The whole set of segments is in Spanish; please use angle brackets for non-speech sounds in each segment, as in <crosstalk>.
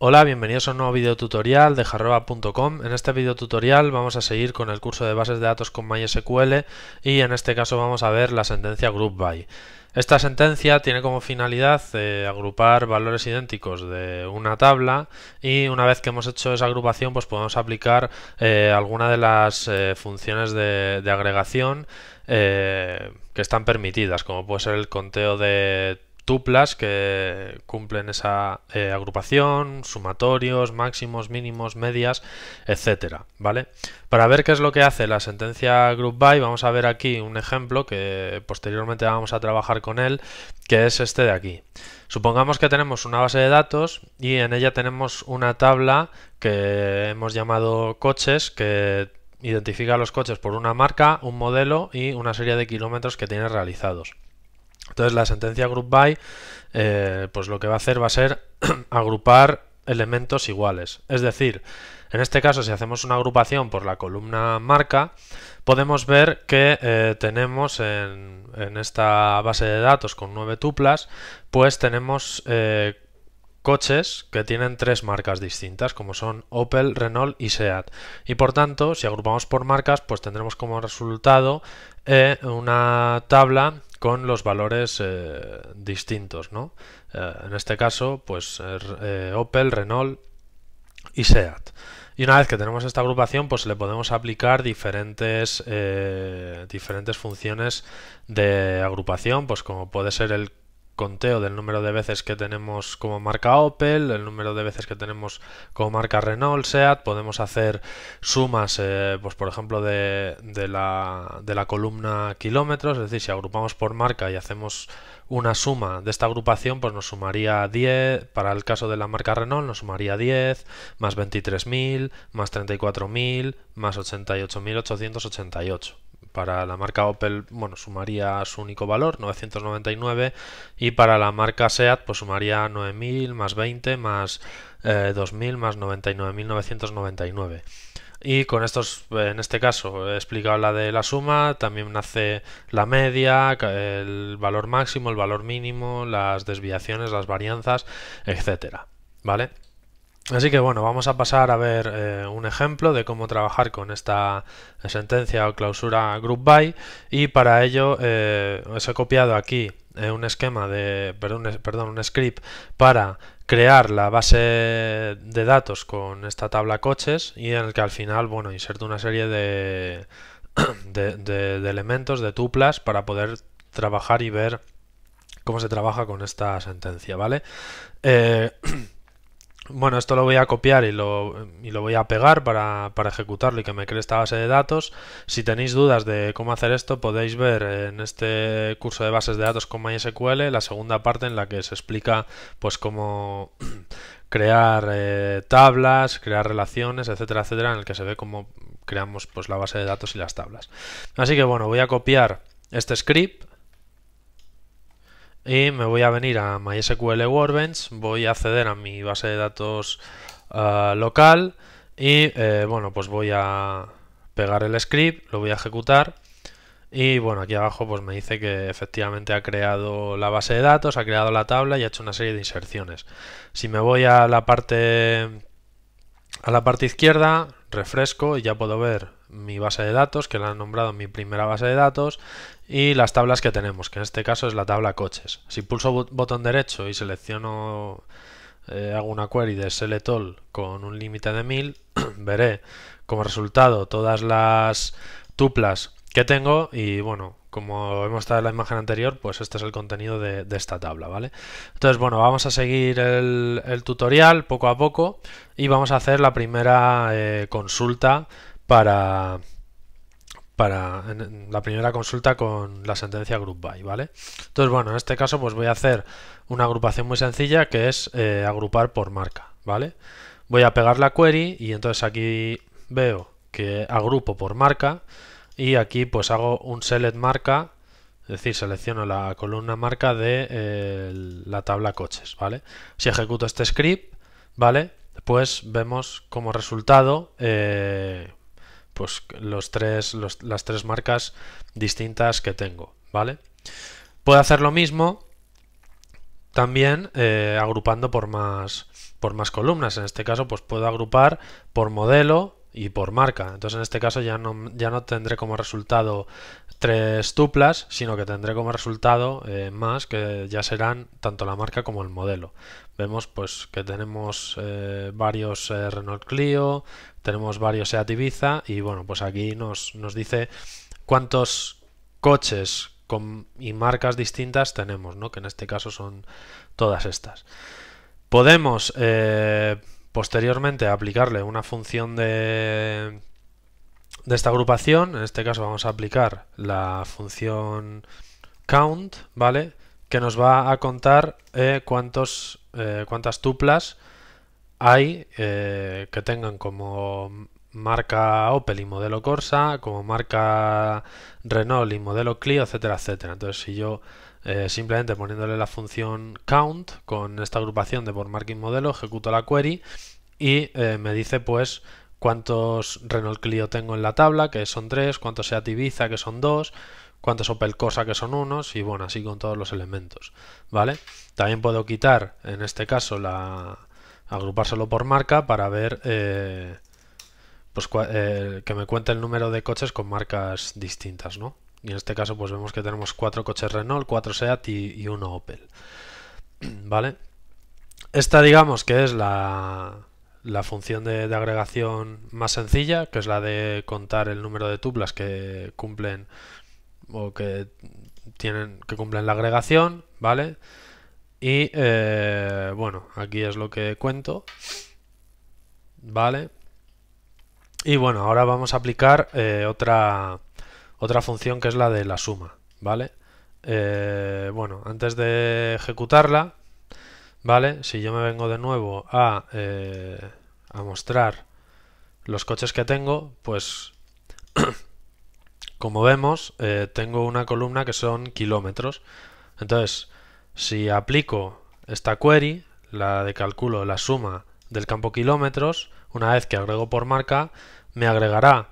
Hola, bienvenidos a un nuevo video tutorial de jarroba.com. En este video tutorial vamos a seguir con el curso de bases de datos con MySQL y en este caso vamos a ver la sentencia group by. Esta sentencia tiene como finalidad eh, agrupar valores idénticos de una tabla y una vez que hemos hecho esa agrupación pues podemos aplicar eh, alguna de las eh, funciones de, de agregación que están permitidas como puede ser el conteo de tuplas que cumplen esa eh, agrupación, sumatorios, máximos, mínimos, medias, etcétera, ¿vale? Para ver qué es lo que hace la sentencia group by, vamos a ver aquí un ejemplo que posteriormente vamos a trabajar con él, que es este de aquí. Supongamos que tenemos una base de datos y en ella tenemos una tabla que hemos llamado coches que identifica los coches por una marca, un modelo y una serie de kilómetros que tiene realizados. Entonces la sentencia group by eh, pues lo que va a hacer va a ser <clears throat> agrupar elementos iguales. Es decir, en este caso si hacemos una agrupación por la columna marca, podemos ver que eh, tenemos en, esta base de datos con nueve tuplas, pues tenemos eh, coches que tienen tres marcas distintas, como son Opel, Renault y SEAT. Y por tanto, si agrupamos por marcas, pues tendremos como resultado una tabla con los valores eh, distintos, ¿no? Eh, en este caso, pues eh, Opel, Renault y SEAT. Y una vez que tenemos esta agrupación, pues le podemos aplicar diferentes, diferentes funciones de agrupación, pues como puede ser el conteo del número de veces que tenemos como marca Opel, el número de veces que tenemos como marca Renault, SEAT, podemos hacer sumas, eh, pues por ejemplo, de, de, la, de la columna kilómetros, es decir, si agrupamos por marca y hacemos una suma de esta agrupación, pues nos sumaría 10, para el caso de la marca Renault nos sumaría 10, más 23.000, más 34.000, más 88.888 para la marca Opel, bueno, sumaría su único valor, 999, y para la marca SEAT, pues sumaría 9000 más 20 más 2000 eh, más 99.999. Y con estos, en este caso, he explicado la de la suma, también hace la media, el valor máximo, el valor mínimo, las desviaciones, las varianzas, etcétera. ¿Vale? Así que bueno, vamos a pasar a ver eh, un ejemplo de cómo trabajar con esta sentencia o clausura group by y para ello eh, os he copiado aquí eh, un esquema de, perdón, perdón, un script para crear la base de datos con esta tabla coches y en el que al final, bueno, inserto una serie de, <coughs> elementos, de tuplas para poder trabajar y ver cómo se trabaja con esta sentencia, ¿vale? <coughs> Bueno, esto lo voy a copiar y lo, y lo voy a pegar para, para, ejecutarlo y que me cree esta base de datos. Si tenéis dudas de cómo hacer esto, podéis ver en este curso de bases de datos con MySQL la segunda parte en la que se explica pues cómo <clears throat> crear eh, tablas, crear relaciones, etcétera, etcétera, en el que se ve cómo creamos pues la base de datos y las tablas. Así que bueno, voy a copiar este script y me voy a venir a MySQL Workbench, voy a acceder a mi base de datos ah, local y eh, bueno, pues voy a pegar el script, lo voy a ejecutar y bueno, aquí abajo pues me dice que efectivamente ha creado la base de datos, ha creado la tabla y ha hecho una serie de inserciones. Si me voy a la parte a la parte izquierda, refresco y ya puedo ver mi base de datos, que la han nombrado mi primera base de datos, y las tablas que tenemos, que en este caso es la tabla coches. Si pulso botón derecho y selecciono, eh, hago una query de select all con un límite de 1000, <clears throat> veré como resultado todas las tuplas que tengo y bueno, como hemos estado en la imagen anterior, pues este es el contenido de, esta tabla, ¿vale? Entonces, bueno, vamos a seguir el, tutorial poco a poco y vamos a hacer la primera eh, consulta para, para la primera consulta con la sentencia group by, ¿vale? Entonces, bueno, en este caso pues voy a hacer una agrupación muy sencilla que es eh, agrupar por marca, ¿vale? Voy a pegar la query y entonces aquí veo que agrupo por marca y aquí pues hago un select marca, es decir, selecciono la columna marca de eh, la tabla coches, ¿vale? Si ejecuto este script, ¿vale? Pues vemos como resultado eh, pues los tres, las tres marcas distintas que tengo, ¿vale? Puedo hacer lo mismo también eh, agrupando por más, por más columnas. En este caso, pues puedo agrupar por modelo y por marca. Entonces, en este caso ya no, ya no tendré como resultado tres tuplas, sino que tendré como resultado eh, más que ya serán tanto la marca como el modelo. Vemos pues que tenemos eh, varios eh, Renault Clio, tenemos varios Seat Ibiza y bueno, pues aquí nos, nos dice cuántos coches con, y marcas distintas tenemos, ¿no? que en este caso son todas estas. Podemos posteriormente aplicarle una función de de esta agrupación, en este caso vamos a aplicar la función count, ¿vale? Que nos va a contar eh, cuántos, eh, cuántas tuplas hay eh, que tengan como marca Opel y modelo Corsa, como marca Renault y modelo Clio, etcétera, etcétera. Entonces, si yo simplemente poniéndole la función count con esta agrupación de por y modelo, ejecuto la query y me dice pues cuántos Renault Clio tengo en la tabla, que son tres, cuántos Seat Ibiza, que son dos, cuántos Opel Corsa, que son unos, y bueno, así con todos los elementos, ¿vale? También puedo quitar, en este caso, la agrupárselo por marca para ver eh, pues eh, que me cuente el número de coches con marcas distintas, ¿no? Y en este caso pues vemos que tenemos cuatro coches Renault, cuatro Seat y, uno Opel, <clears throat> ¿vale? Esta digamos que es la, la función de, agregación más sencilla, que es la de contar el número de tuplas que cumplen o que tienen que cumplen la agregación, ¿vale? Y eh, bueno, aquí es lo que cuento, ¿vale? Y bueno, ahora vamos a aplicar eh, otra, otra función que es la de la suma, ¿vale? Eh, bueno, antes de ejecutarla, ¿vale? Si yo me vengo de nuevo a a mostrar los coches que tengo, pues <clears throat> como vemos eh, tengo una columna que son kilómetros. Entonces, si aplico esta query, la de cálculo la suma del campo kilómetros, una vez que agrego por marca, me agregará,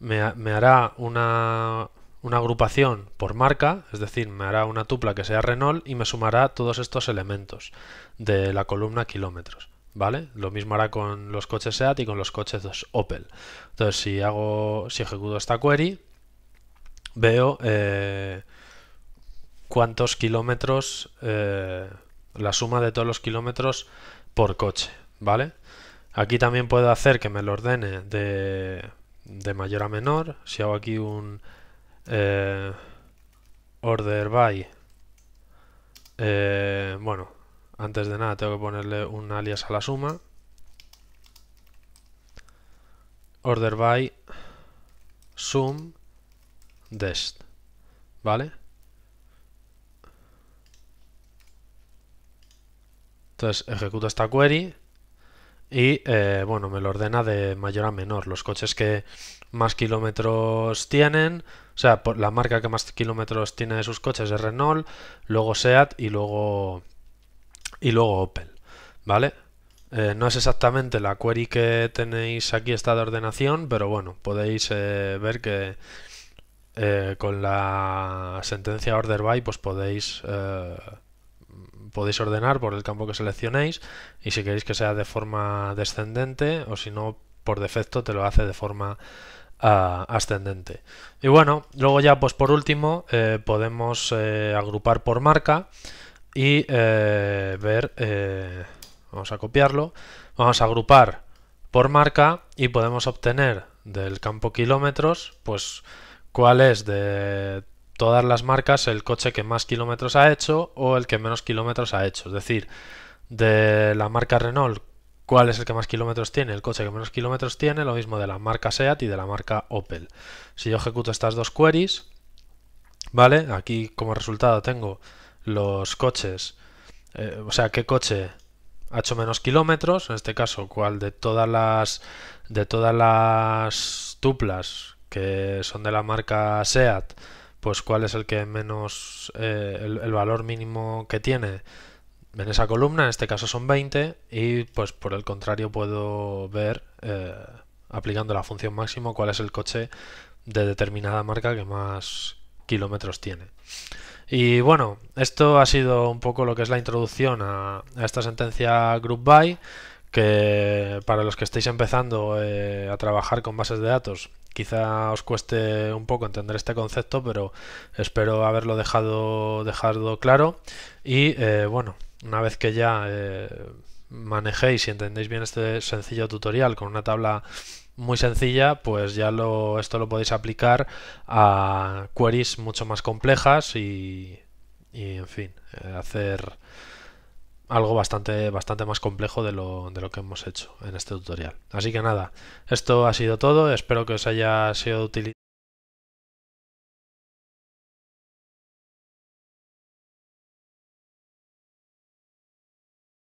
me, hará una, una agrupación por marca, es decir, me hará una tupla que sea Renault y me sumará todos estos elementos de la columna kilómetros. ¿vale? Lo mismo hará con los coches SEAT y con los coches Opel. Entonces, si hago, si ejecuto esta query, veo eh, cuántos kilómetros, eh, la suma de todos los kilómetros por coche, ¿vale? Aquí también puedo hacer que me lo ordene de, de mayor a menor. Si hago aquí un eh, order by, bueno, antes de nada tengo que ponerle un alias a la suma. Order by sum dest. ¿Vale? Entonces ejecuto esta query y eh, bueno, me lo ordena de mayor a menor. Los coches que más kilómetros tienen, o sea, por la marca que más kilómetros tiene de sus coches es Renault, luego SEAT y luego y luego Opel, ¿vale? Eh, no es exactamente la query que tenéis aquí esta de ordenación, pero bueno, podéis eh, ver que con la sentencia order by pues podéis podéis ordenar por el campo que seleccionéis y si queréis que sea de forma descendente o si no por defecto te lo hace de forma ah, ascendente. Y bueno luego ya pues por último podemos agrupar por marca y eh, ver, eh, vamos a copiarlo, vamos a agrupar por marca y podemos obtener del campo kilómetros, pues cuál es de todas las marcas el coche que más kilómetros ha hecho o el que menos kilómetros ha hecho. Es decir, de la marca Renault, cuál es el que más kilómetros tiene, el coche que menos kilómetros tiene, lo mismo de la marca SEAT y de la marca Opel. Si yo ejecuto estas dos queries, ¿vale? Aquí como resultado tengo los coches, eh, o sea, qué coche ha hecho menos kilómetros, en este caso, cuál de todas las de todas las tuplas que son de la marca SEAT, pues cuál es el que menos eh, el, valor mínimo que tiene en esa columna, en este caso son 20 y pues por el contrario puedo ver eh, aplicando la función máximo cuál es el coche de determinada marca que más kilómetros tiene. Y bueno, esto ha sido un poco lo que es la introducción a, esta sentencia Group By, que para los que estéis empezando eh, a trabajar con bases de datos, quizá os cueste un poco entender este concepto, pero espero haberlo dejado, dejado claro. Y eh, bueno, una vez que ya eh, manejéis y entendéis bien este sencillo tutorial con una tabla muy sencilla, pues ya lo, esto lo podéis aplicar a queries mucho más complejas y, en fin, eh, hacer algo bastante, bastante más complejo de lo, de lo que hemos hecho en este tutorial. Así que nada, esto ha sido todo, espero que os haya sido útil